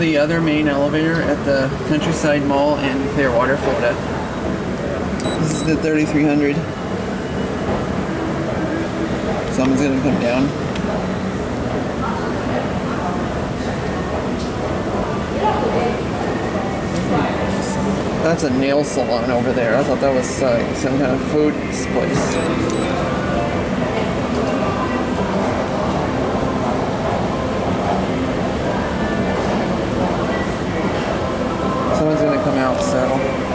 the other main elevator at the Countryside Mall in Clearwater, Florida. This is the 3300. Someone's gonna come down. That's a nail salon over there. I thought that was uh, some kind of food place. Someone's gonna come out, so.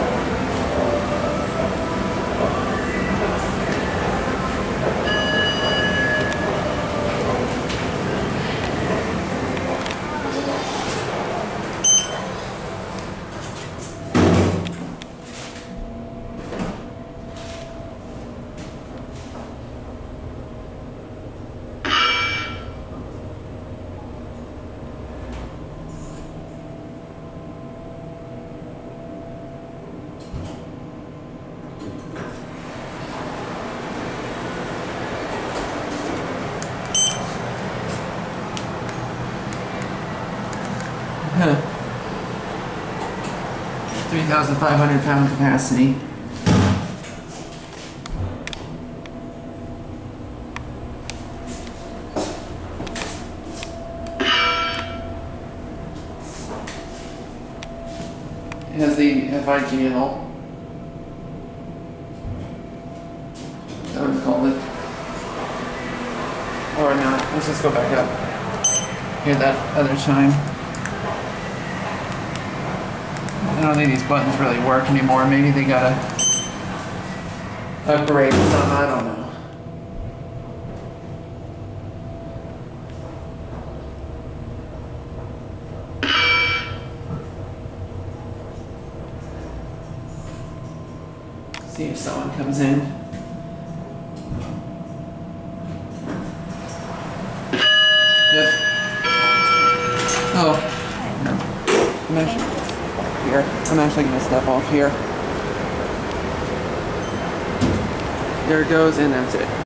Huh. 3,500 pound capacity. It has the FIG and all. Is that what it's called it? Or not. Let's just go back up. Hear that other chime. I don't think these buttons really work anymore. Maybe they gotta upgrade or something. I don't know. See if someone comes in. Yep. Oh. No. I'm actually here. I'm actually gonna step off here. There it goes, and that's it.